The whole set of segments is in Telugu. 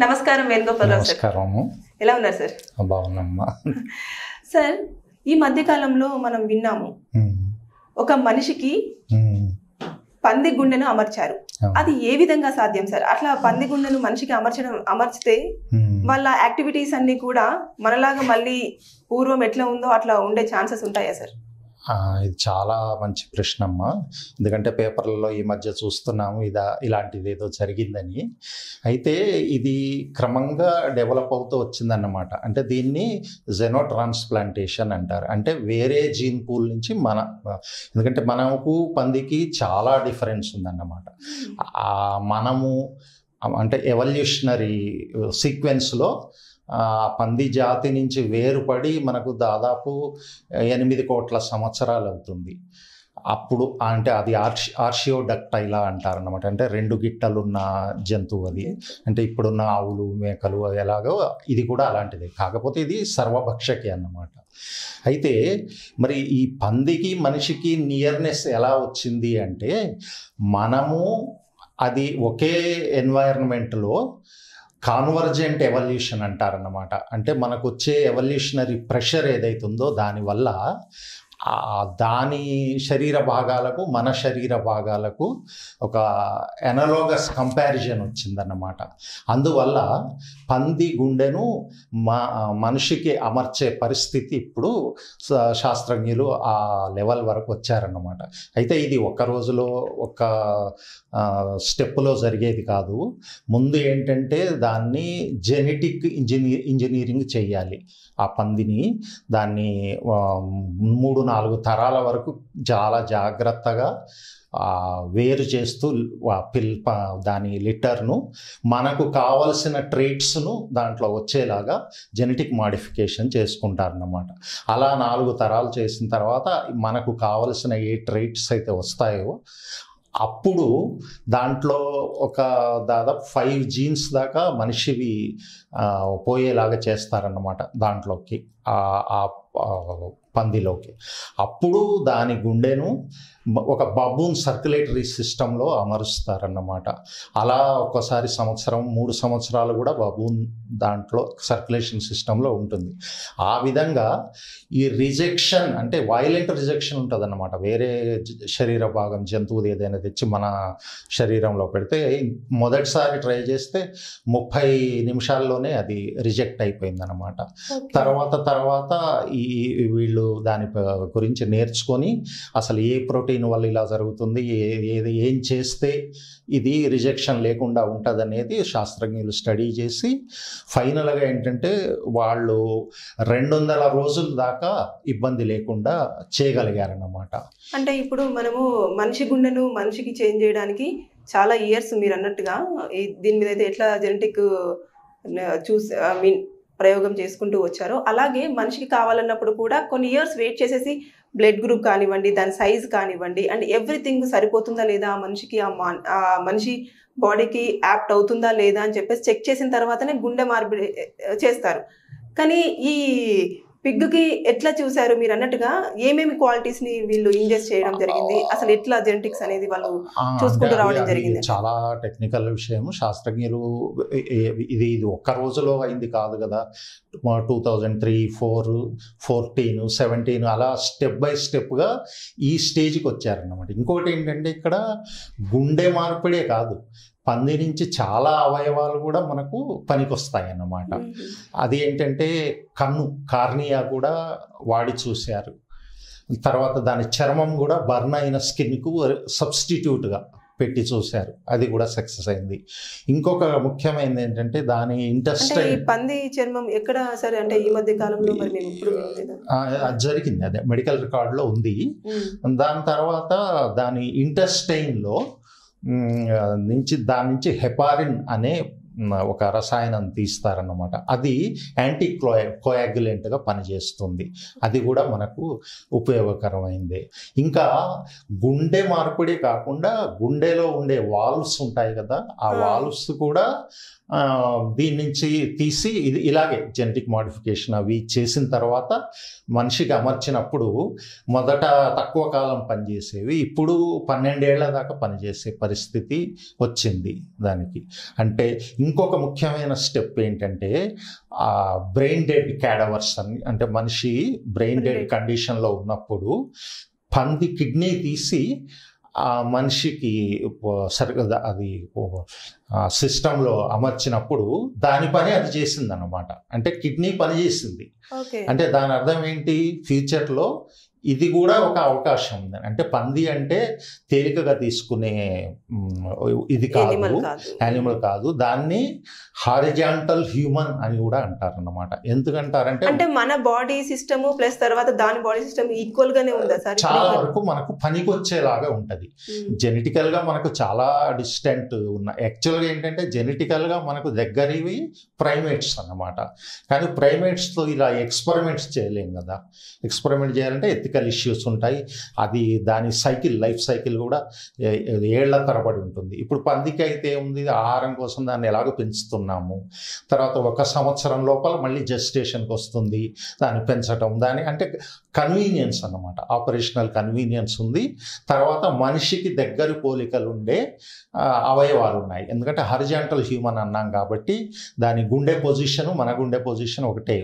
నమస్కారం వేణుగోపాలరావు సార్. ఎలా ఉన్నారు సార్? బాగున్నామ్మా. సార్ ఈ మధ్య కాలంలో మనం విన్నాము ఒక మనిషికి పంది గుండెను అమర్చారు. అది ఏ విధంగా సాధ్యం సార్? అట్లా పంది గుండెను మనిషికి అమర్చడం అమర్చితే. వాళ్ళ యాక్టివిటీస్ అన్ని కూడా మనలాగా మళ్ళీ పూర్వం ఎట్లా ఉందో అట్లా ఉండే ఛాన్సెస్ ఉంటాయా సార్? ఇది చాలా మంచి ప్రశ్న అమ్మా ఎందుకంటే పేపర్లలో ఈ మధ్య చూస్తున్నాము ఇదా ఇలాంటిది ఏదో జరిగిందని. అయితే ఇది క్రమంగా డెవలప్ అవుతూ వచ్చిందన్నమాట. అంటే దీన్ని జెనో ట్రాన్స్ప్లాంటేషన్ అంటారు. అంటే వేరే జీన్ పూల్ నుంచి మన ఎందుకంటే మనకు పందికి చాలా డిఫరెన్స్ ఉందన్నమాట. ఆ మనము అంటే ఎవల్యూషనరీ సీక్వెన్స్లో పంది జాతి నుంచి వేరుపడి మనకు దాదాపు ఎనిమిది కోట్ల సంవత్సరాలు అవుతుంది. అప్పుడు అంటే అది ఆర్షి ఆర్షియోడక్టైలా అంటారనమాట అంటే రెండు గిట్టలున్న జంతువు అది. అంటే ఇప్పుడున్న ఆవులు మేకలు ఎలాగో ఇది కూడా అలాంటిదే. కాకపోతే ఇది సర్వభక్షకి అన్నమాట. అయితే మరి ఈ పందికి మనిషికి నియర్నెస్ ఎలా వచ్చింది అంటే మనము అది ఒకే ఎన్వైరన్మెంట్లో కాన్వర్జెంట్ ఎవల్యూషన్ అంటారన్నమాట. అంటే మనకు వచ్చే ఎవల్యూషనరీ ప్రెషర్ ఏదైతుందో దానివల్ల దాని శరీర భాగాలకు మన శరీర భాగాలకు ఒక ఎనలోగస్ కంపారిజన్ వచ్చిందన్నమాట. అందువల్ల పంది గుండెను మా మనిషికి అమర్చే పరిస్థితి ఇప్పుడు శాస్త్రజ్ఞులు ఆ లెవెల్ వరకు వచ్చారన్నమాట. అయితే ఇది ఒక రోజులో ఒక స్టెప్లో జరిగేది కాదు. ముందు ఏంటంటే దాన్ని జెనెటిక్ ఇంజనీర్ ఇంజనీరింగ్ చేయాలి. ఆ పందిని దాన్ని మూడు నాలుగు తరాల వరకు చాలా జాగ్రత్తగా వేరు చేస్తూ పిల్ దాని లిటర్ను మనకు కావలసిన ట్రేట్స్ను దాంట్లో వచ్చేలాగా జెనెటిక్ మాడిఫికేషన్ చేసుకుంటారన్నమాట. అలా నాలుగు తరాలు చేసిన తర్వాత మనకు కావలసిన ఏ ట్రేట్స్ అయితే వస్తాయో అప్పుడు దాంట్లో ఒక దాదాపు ఫైవ్ జీన్స్ దాకా మనిషివి పోయేలాగా చేస్తారన్నమాట దాంట్లోకి. పందిలోకి. అప్పుడు దాని గుండెను ఒక బబూన్ సర్క్యులేటరీ సిస్టంలో అమరుస్తారన్నమాట. అలా ఒక్కోసారి సంవత్సరం మూడు సంవత్సరాలు కూడా బబూన్ దాంట్లో సర్క్యులేషన్ సిస్టంలో ఉంటుంది. ఆ విధంగా ఈ రిజెక్షన్ అంటే వైలెంట్ రిజెక్షన్ ఉంటుంది అన్నమాట వేరే శరీర భాగం జంతువుది ఏదైనా తెచ్చి మన శరీరంలో పెడితే మొదటిసారి ట్రై చేస్తే ముప్పై నిమిషాల్లోనే అది రిజెక్ట్ అయిపోయింది అనమాట తర్వాత తర్వాత ఈ ఈ వీళ్ళు దాని గురించి నేర్చుకొని అసలు ఏ ప్రోటీన్ వల్ల ఇలా జరుగుతుంది ఏది ఏం చేస్తే ఇది రిజెక్షన్ లేకుండా ఉంటుందనేది శాస్త్రజ్ఞులు స్టడీ చేసి ఫైనల్గా ఏంటంటే వాళ్ళు రెండు వందల రోజుల దాకా ఇబ్బంది లేకుండా చేయగలిగారన్నమాట. అంటే ఇప్పుడు మనము మనిషి గుండెను మనిషికి చేంజ్ చేయడానికి చాలా ఇయర్స్ మీరు అన్నట్టుగా దీని మీద అయితే ఎట్లా జెనెటిక్ చూసి ఐ మీన్ ప్రయోగం చేసుకుంటూ వచ్చారో. అలాగే మనిషికి కావాలన్నప్పుడు కూడా కొన్ని ఇయర్స్ వెయిట్ చేసేసి బ్లడ్ గ్రూప్ కానివ్వండి దాని సైజ్ కానివ్వండి అండ్ ఎవ్రీథింగ్ సరిపోతుందా లేదా ఆ మనిషికి ఆ మా- మనిషి బాడీకి యాప్ట్ అవుతుందా లేదా అని చెప్పేసి చెక్ చేసిన తర్వాతనే గుండె మార్పిడి చేస్తారు. కానీ ఈ పిగ్గుకి ఎట్లా చూసారు మీరు అన్నట్టుగా ఏమేమి క్వాలిటీస్ని వీళ్ళు ఇంజెస్ట్ చేయడం జరిగింది? అసలు ఎట్లా జెనెటిక్స్ అనేది వాళ్ళు చూసుకుంటూ రావడం జరిగింది. చాలా టెక్నికల్ విషయం శాస్త్రజ్ఞులు ఇది ఇది ఒక్క రోజులో అయింది కాదు కదా. Two thousand three four fourteen seventeen అలా స్టెప్ బై స్టెప్గా ఈ స్టేజ్కి వచ్చారన్నమాట. ఇంకోటి ఏంటంటే ఇక్కడ గుండె మార్పిడే కాదు. పంది నుంచి చాలా అవయవాలు కూడా మనకు పనికొస్తాయి అన్నమాట అది ఏంటంటే కన్ను కార్నియా కూడా వాడి చూశారు. తర్వాత దాని చర్మం కూడా బర్న్ అయిన స్కిన్కు సబ్స్టిట్యూట్గా పెట్టి చూశారు. అది కూడా సక్సెస్ అయింది. ఇంకొక ముఖ్యమైనది ఏంటంటే దాని ఇంటెస్టైన్ పంది చర్మం ఎక్కడ సరే అంటే ఈ మధ్య కాలంలో జరిగింది. అదే మెడికల్ రికార్డులో ఉంది. దాని తర్వాత దాని ఇంటెస్టైన్లో నుంచి దాని నుంచి హెపారిన్ అనే మ్, ఒక రసాయనం తీస్తారన్నమాట. అది యాంటీ క్లోయ కోయాగ్యులెంట్గా పనిచేస్తుంది. అది కూడా మనకు ఉపయోగకరమైంది. ఇంకా గుండె మార్పిడి కాకుండా గుండెలో ఉండే వాల్వ్స్ ఉంటాయి కదా ఆ. వాల్వ్స్ కూడా దీని నుంచి తీసి ఇది ఇలాగే జెనెటిక్ మాడిఫికేషన్ అవి చేసిన తర్వాత మనిషికి అమర్చినప్పుడు మొదట తక్కువ కాలం పనిచేసేవి ఇప్పుడు పన్నెండేళ్ళ దాకా పనిచేసే పరిస్థితి వచ్చింది దానికి. అంటే ఇంకొక ముఖ్యమైన స్టెప్ ఏంటంటే ఆ బ్రెయిన్ డెడ్ క్యాడవర్స్ అని అంటే మనిషి బ్రెయిన్ డెడ్ కండిషన్లో ఉన్నప్పుడు పంది కిడ్నీ తీసి ఆ మనిషికి సరిగ్గా అది సిస్టంలో అమర్చినప్పుడు దాని పని అది చేసింది అనమాట అంటే కిడ్నీ పని చేసింది. అంటే దాని అర్థం ఏంటి? ఫ్యూచర్లో ఇది కూడా ఒక అవకాశం ఉంది. అంటే పంది అంటే తేలికగా తీసుకునే ఇది కాదు. యానిమల్ కాదు. దాన్ని హారిజాంటల్ హ్యూమన్ అని కూడా అంటారు అన్నమాట ఎందుకంటారంటే అంటే మన బాడీ సిస్టమ్ ప్లస్ తర్వాత దాని బాడీ సిస్టమ్ ఈక్వల్ గానే ఉందా సార్? చాలా? వరకు మనకు పనికొచ్చేలాగా ఉంటది. జెనెటికల్గా మనకు చాలా డిస్టెంట్ ఉన్న యాక్చువల్గా ఏంటంటే జెనెటికల్గా మనకు దగ్గరివి ప్రైమేట్స్ అన్నమాట. కానీ ప్రైమేట్స్తో ఇలా ఎక్స్పెరిమెంట్స్ చేయలేం కదా. ఎక్స్పెరిమెంట్ చేయాలంటే ఎథికల్ ఇష్యూస్ ఉంటాయి. అది దాని సైకిల్ లైఫ్ సైకిల్ కూడా ఏళ్ళ తరబడి ఉంటుంది. ఇప్పుడు పందికి అయితే ఉంది ఆహారం కోసం దాన్ని ఎలాగో పెంచుతున్నాము. తర్వాత ఒక సంవత్సరం లోపల మళ్ళీ జెస్టేషన్కి వస్తుంది. దాన్ని పెంచడం దాని అంటే కన్వీనియన్స్ అన్నమాట. ఆపరేషనల్ కన్వీనియన్స్ ఉంది. తర్వాత మనిషికి దగ్గర పోలికలు ఉండే అవయవాలు ఉన్నాయి. ఎందుకంటే హరిజాంటల్ హ్యూమన్ అన్నాం కాబట్టి దాని గుండె పొజిషన్ మన గుండె పొజిషన్ ఒకటే.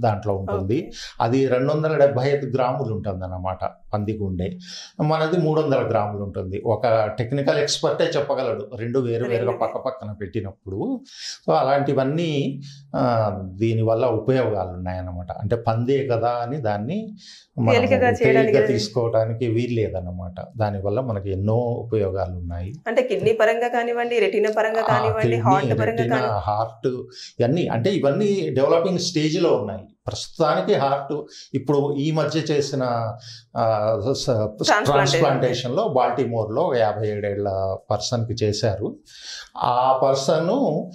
దాంట్లో ఉంటుంది. అది రెండు వందల డెబ్బై ఐదు గ్రాములు ఉంటుంది అన్నమాట పంది గుండె. మనది మూడు వందల గ్రాములు ఉంటుంది. ఒక టెక్నికల్ ఎక్స్పర్టే చెప్పగలడు. రెండు వేరు వేరుగా పక్క పక్కన పెట్టినప్పుడు. సో అలాంటివన్నీ దీనివల్ల ఉపయోగాలు ఉన్నాయన్నమాట. అంటే పందే కదా అని దాన్ని తేలికగా తీసుకోవడానికి వీల్లేదన్నమాట. దానివల్ల మనకి ఎన్నో ఉపయోగాలు ఉన్నాయి. అంటే కిడ్నీ పరంగా కానివ్వండి రెటీనా పరంగా కానివ్వండి హార్ట్ పరంగా హార్ట్ ఇవన్నీ అంటే ఇవన్నీ డెవలపింగ్ స్టేజ్లో ఉన్నాయి. ప్రస్తుతానికి హార్ట్ ఇప్పుడు ఈ మధ్య చేసిన Transplantation. ట్రాన్స్ప్లాంటేషన్లో బాల్టిమోర్లో యాభై ఏడేళ్ళ పర్సన్కి చేశారు. ఆ పర్సన్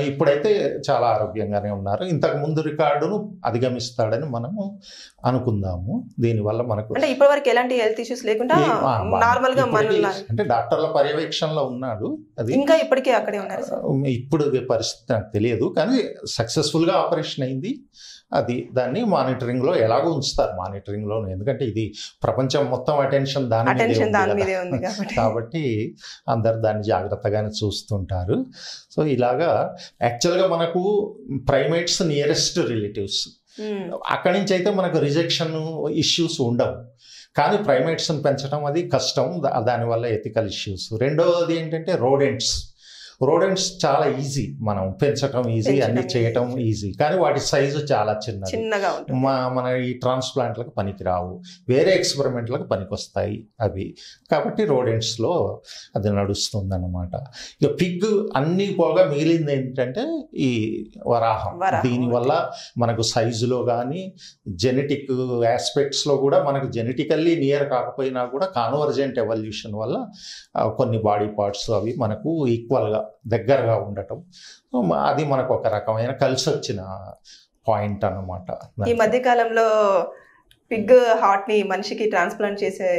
ఇప్పుడైతే చాలా ఆరోగ్యంగానే ఉన్నారు. ఇంతకు ముందు రికార్డును అధిగమిస్తాడని మనము అనుకుందాము. దీనివల్ల మనకు అంటే ఇప్పటి వరకు ఎలాంటి హెల్త్ ఇష్యూస్ లేకుండా ఏ- ఆ, బాగా. నార్మల్గా ఇప్పటికీ మన అంటే డాక్టర్ల పర్యవేక్షణలో ఉన్నాడు. అది ఇంకా ఇప్పటికీ అక్కడే ఉన్నారు ఇప్పుడు పరిస్థితి నాకు తెలియదు. కానీ సక్సెస్ఫుల్గా ఆపరేషన్ అయింది. అది దాన్ని మానిటరింగ్లో ఎలాగో ఉంచుతారు మానిటరింగ్లో ఎందుకంటే ఇది ప్రపంచం మొత్తం అటెన్షన్ దాని మీదే ఉంది కాబట్టి. అందరు దాన్ని జాగ్రత్తగానే చూస్తుంటారు. సో ఇలాగా యాక్చువల్గా మనకు ప్రైమేట్స్ నియరెస్ట్ రిలేటివ్స్. అక్కడి నుంచి అయితే మనకు రిజెక్షన్ ఇష్యూస్ ఉండవు. కానీ ప్రైమేట్స్ని పెంచడం అది కష్టం. దానివల్ల ఎథికల్ ఇష్యూస్ రెండవది ఏంటంటే రోడెంట్స్ రోడెంట్స్ చాలా ఈజీ మనం పెంచడం ఈజీ అన్ని చేయటం ఈజీ కానీ వాటి సైజు చాలా చిన్నది. చిన్నగా మన ఈ ట్రాన్స్ప్లాంట్లకు పనికిరావు. వేరే ఎక్స్పెరిమెంట్లకు పనికొస్తాయి అవి. కాబట్టి రోడెంట్స్లో అది నడుస్తుంది అనమాట ఇక పిగ్ అన్ని పోగా మిగిలింది ఏంటంటే ఈ వరాహం. దీనివల్ల మనకు సైజులో కానీ జెనెటిక్ ఆస్పెక్ట్స్లో కూడా మనకు జెనెటికల్లీ నియర్ కాకపోయినా కూడా కాన్వర్జెంట్ ఎవల్యూషన్ వల్ల కొన్ని బాడీ పార్ట్స్ అవి మనకు ఈక్వల్గా దగ్గరగా ఉండటం. అది మనకు ఒక రకమైన కలిసి వచ్చిన పాయింట్ అన్నమాట. ఈ మధ్య కాలంలో పిగ్ హార్ట్ని మనిషికి ట్రాన్స్ప్లాంట్ చేసే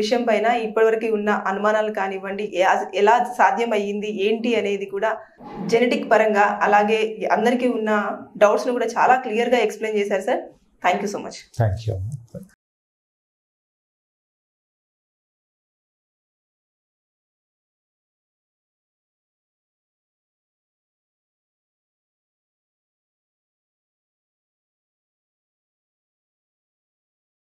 విషయం పైన ఇప్పటివరకు ఉన్న అనుమానాలు కానివ్వండి ఎలా సాధ్యం అయ్యింది ఏంటి అనేది కూడా జెనెటిక్ పరంగా అలాగే అందరికీ ఉన్న డౌట్స్ను కూడా చాలా క్లియర్గా ఎక్స్ప్లెయిన్ చేశారు sir. Thank you so much. Thank you